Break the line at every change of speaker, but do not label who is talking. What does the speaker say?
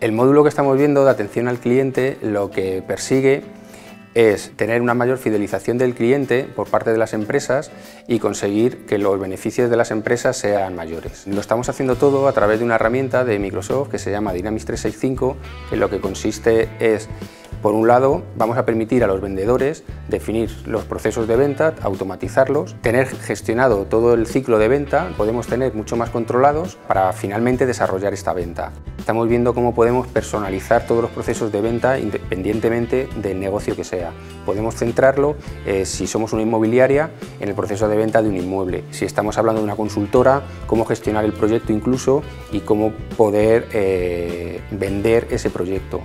El módulo que estamos viendo de atención al cliente lo que persigue es tener una mayor fidelización del cliente por parte de las empresas y conseguir que los beneficios de las empresas sean mayores. Lo estamos haciendo todo a través de una herramienta de Microsoft que se llama Dynamics 365, que lo que consiste es por un lado, vamos a permitir a los vendedores definir los procesos de venta, automatizarlos, tener gestionado todo el ciclo de venta, podemos tener mucho más controlados para finalmente desarrollar esta venta. Estamos viendo cómo podemos personalizar todos los procesos de venta independientemente del negocio que sea. Podemos centrarlo, eh, si somos una inmobiliaria, en el proceso de venta de un inmueble. Si estamos hablando de una consultora, cómo gestionar el proyecto incluso y cómo poder eh, vender ese proyecto.